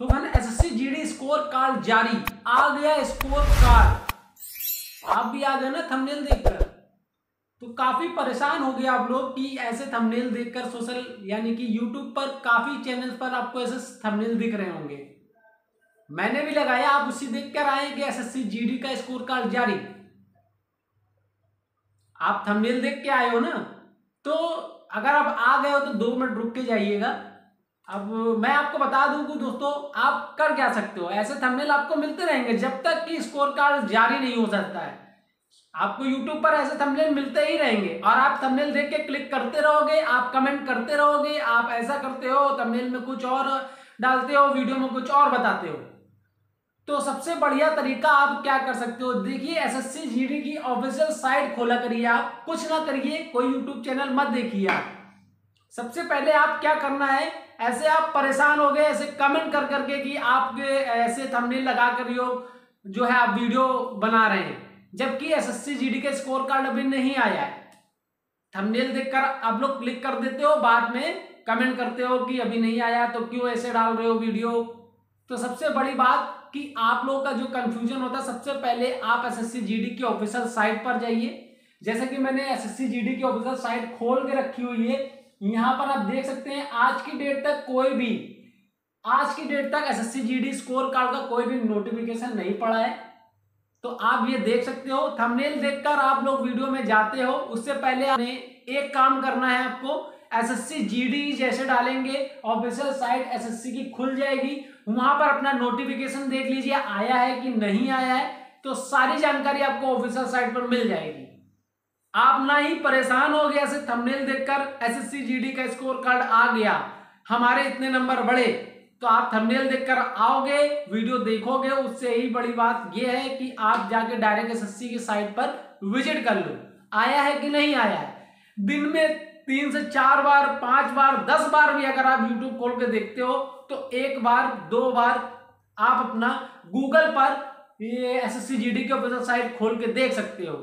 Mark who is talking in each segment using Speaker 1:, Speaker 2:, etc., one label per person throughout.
Speaker 1: तो मैंने S S C G D score card जारी। आ गया स्कोर कार्ड आप भी आ गए ना थंबनेल देखकर? तो काफ़ी परेशान हो गया आप लोग कि ऐसे थंबनेल देखकर सोशल यानी कि यूट्यूब पर काफ़ी चैनल पर आपको ऐसे थंबनेल दिख रहे होंगे। मैंने भी लगाया, आप उसी देख कर आए कि S S C G D का स्कोर कार्ड जारी। आप थंबनेल देख के आए हो ना? तो अगर आप आ गए हो तो दो मिनट रुक के जाइएगा। अब मैं आपको बता दूँ कि दोस्तों, आप कर क्या सकते हो? ऐसे थंबनेल आपको मिलते रहेंगे जब तक कि स्कोर कार्ड जारी नहीं हो सकता है। आपको यूट्यूब पर ऐसे थंबनेल मिलते ही रहेंगे और आप थंबनेल देख के क्लिक करते रहोगे, आप कमेंट करते रहोगे, आप ऐसा करते हो थंबनेल में कुछ और डालते हो वीडियो में कुछ और बताते हो। तो सबसे बढ़िया तरीका आप क्या कर सकते हो? देखिए एसएससी जीडी की ऑफिशियल साइट खोला करिए आप। कुछ ना करिए, कोई यूट्यूब चैनल मत देखिए आप। सबसे पहले आप क्या करना है ऐसे आप परेशान हो गए, ऐसे कमेंट कर करके कि आपके ऐसे थंबनेल लगा कर जो है आप वीडियो बना रहे हैं। जबकि एसएससी जीडी का स्कोर कार्ड अभी नहीं आया है। थंबनेल देखकर आप लोग क्लिक कर देते हो, बाद में कमेंट करते हो कि अभी नहीं आया तो क्यों ऐसे डाल रहे हो वीडियो तो सबसे बड़ी बात कि आप लोगों का जो कंफ्यूजन होता है, सबसे पहले आप एसएससी जीडी की ऑफिशियल साइट पर जाइए। जैसे कि मैंने एसएससी जीडी की ऑफिशियल साइट खोल के रखी हुई है यहाँ पर आप देख सकते हैं, आज की डेट तक कोई भी, आज की डेट तक एसएससी जीडी स्कोर कार्ड का कोई भी नोटिफिकेशन नहीं पड़ा है। तो आप ये देख सकते हो थंबनेल देखकर आप लोग वीडियो में जाते हो, उससे पहले आपने एक काम करना है आपको एसएससी जीडी जैसे डालेंगे ऑफिशियल साइट एसएससी की खुल जाएगी, वहाँ पर अपना नोटिफिकेशन देख लीजिए, आया है कि नहीं आया है तो सारी जानकारी आपको ऑफिशियल साइट पर मिल जाएगी। आप ना ही परेशान हो गया ऐसे थंबनेल देखकर एसएससी जीडी का स्कोर कार्ड आ गया। हमारे इतने नंबर बढ़े। तो आप थंबनेल देखकर आओगे वीडियो देखोगे, उससे ही बड़ी बात यह है कि आप जाके डायरेक्ट एसएससी की साइट पर विज़िट कर लो। आया है कि नहीं आया है? दिन में तीन से चार बार, पाँच बार, दस बार भी अगर आप यूट्यूब खोल के देखते हो तो एक बार, दो बार आप अपना गूगल पर S S C G D के साइट खोल के देख सकते हो।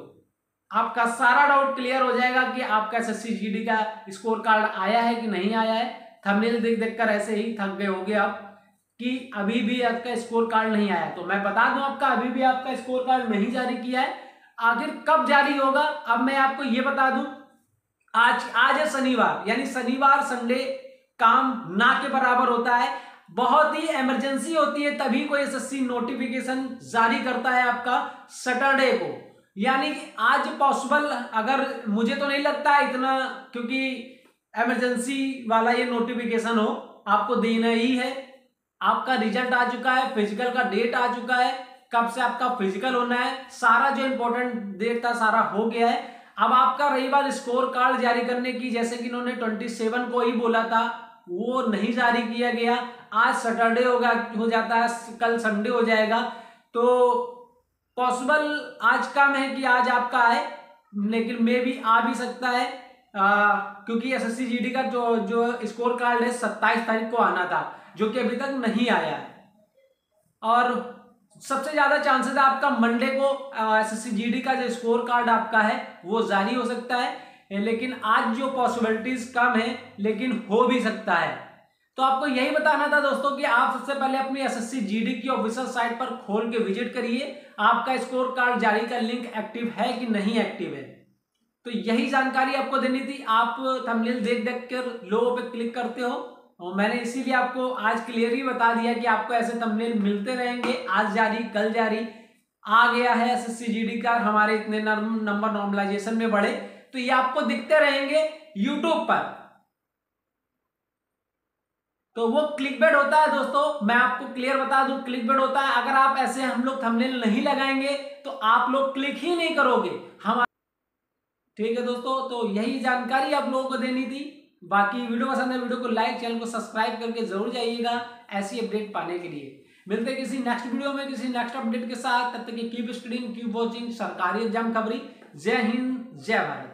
Speaker 1: आपका सारा डाउट क्लियर हो जाएगा कि आपका एस एस का स्कोर कार्ड आया है कि नहीं आया है। थंबनेल देख देख कर ऐसे ही थक गए होगे आप कि अभी भी आपका स्कोर कार्ड नहीं आया। तो मैं बता दूँ आपका, अभी भी आपका स्कोर कार्ड नहीं जारी किया है। आखिर कब जारी होगा? अब मैं आपको ये बता दूँ, आज आज है शनिवार, यानी शनिवार, संडे काम ना के बराबर होता है। बहुत ही इमरजेंसी होती है, तभी कोई एसएससी नोटिफिकेशन जारी करता है आपका सैटरडे को। यानी कि आज पॉसिबल अगर मुझे तो नहीं लगता इतना, क्योंकि एमरजेंसी वाला ये नोटिफिकेशन हो, आपको देना ही है। आपका रिज़ल्ट आ चुका है फ़िज़िकल का डेट आ चुका है, कब से आपका फ़िज़िकल होना है, सारा जो इंपॉर्टेंट डेट था, सारा हो गया है। अब आपका रही बात स्कोर कार्ड जारी करने की, जैसे कि इन्होंने ट्वेंटी सेवन को ही बोला था, वो नहीं जारी किया गया। आज सैटरडे होगा, हो जाता है, कल संडे हो जाएगा। तो पॉसिबल आज कम है कि आज आपका आए लेकिन मे भी आ भी सकता है। आ, क्योंकि एस एस सी का जो जो स्कोर कार्ड है सत्ताईस तारीख को आना था जो कि अभी तक नहीं आया है। और सबसे ज़्यादा चांसेस है आपका मंडे को एस एस सी का जो स्कोर कार्ड आपका है वो जारी हो सकता है। लेकिन आज जो पॉसिबिलिटीज कम है लेकिन हो भी सकता है। तो आपको यही बताना था दोस्तों कि आप सबसे पहले अपनी एस एस सी की ऑफिशियल साइट पर खोल के विज़िट करिए। आपका स्कोर कार्ड जारी का लिंक एक्टिव है कि नहीं एक्टिव है? तो यही जानकारी आपको देनी थी। आप थंबनेल देख देख कर लोगों पे क्लिक करते हो। और मैंने इसीलिए आपको आज क्लियर ही बता दिया कि आपको ऐसे तमनेल मिलते रहेंगे। आज जारी, कल जारी। आ गया है एस एस का हमारे इतने नंबर नॉर्मलाइजेशन में बढ़े। तो ये आपको दिखते रहेंगे यूट्यूब पर। तो वो क्लिक बेड होता है दोस्तों, मैं आपको क्लियर बता दूँ क्लिक बेड होता है। अगर आप ऐसे हम लोग थंबनेल नहीं लगाएँगे तो आप लोग क्लिक ही नहीं करोगे। हम ठीक है दोस्तों तो यही जानकारी आप लोगों को देनी थी। बाकी वीडियो पसंद है, वीडियो को लाइक चैनल को सब्सक्राइब करके ज़रूर जाइएगा ऐसी अपडेट पाने के लिए। मिलते किसी नेक्स्ट वीडियो में, किसी नेक्स्ट अपडेट के साथ। तब तक keep studying keep watching Sarkari exam Khabri. Jai Hind, जय भारत।